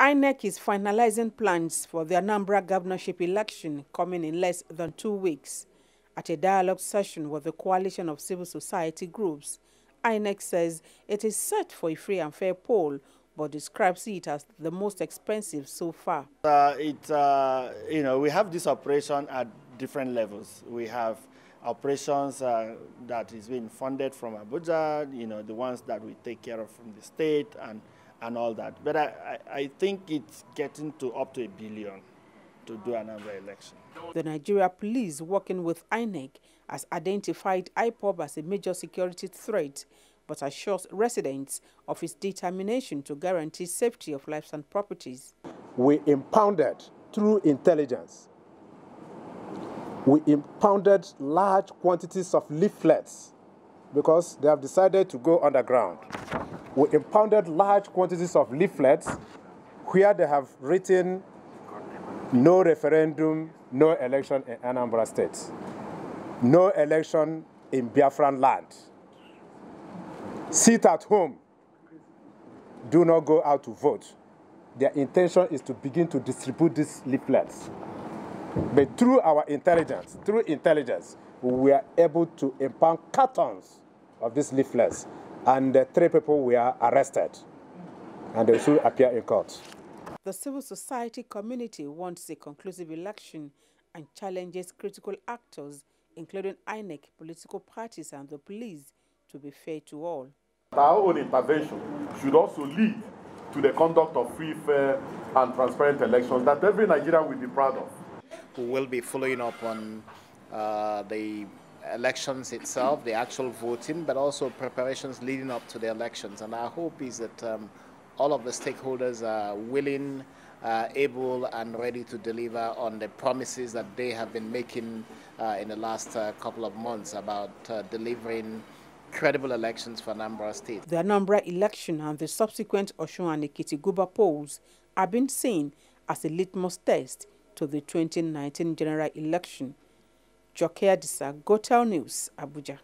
INEC is finalizing plans for the Anambra governorship election coming in less than two weeks. At a dialogue session with the coalition of civil society groups, INEC says it is set for a free and fair poll, but describes it as the most expensive so far. Uh, it, uh, you know, we have this operation at different levels. We have operations uh, that is being funded from Abuja, you know, the ones that we take care of from the state and, and all that. But I, I, I think it's getting to up to a billion to do another election. The Nigeria police, working with INEC, has identified IPOB as a major security threat, but assures residents of its determination to guarantee safety of lives and properties. We impounded through intelligence we impounded large quantities of leaflets because they have decided to go underground. We impounded large quantities of leaflets where they have written no referendum, no election in Anambra State, no election in Biafran land. Sit at home, do not go out to vote. Their intention is to begin to distribute these leaflets. But through our intelligence, through intelligence, we were able to impound cartons of these leaflets, and uh, three people were arrested, and they should appear in court. The civil society community wants a conclusive election and challenges critical actors, including INEC, political parties, and the police, to be fair to all. Our own intervention should also lead to the conduct of free, fair, and transparent elections that every Nigerian will be proud of who will be following up on uh, the elections itself, the actual voting, but also preparations leading up to the elections. And our hope is that um, all of the stakeholders are willing, uh, able, and ready to deliver on the promises that they have been making uh, in the last uh, couple of months about uh, delivering credible elections for Anambra State. The Anambra election and the subsequent Osun and polls have been seen as a litmus test to the 2019 general election. Jokia Disa, Gotel News, Abuja.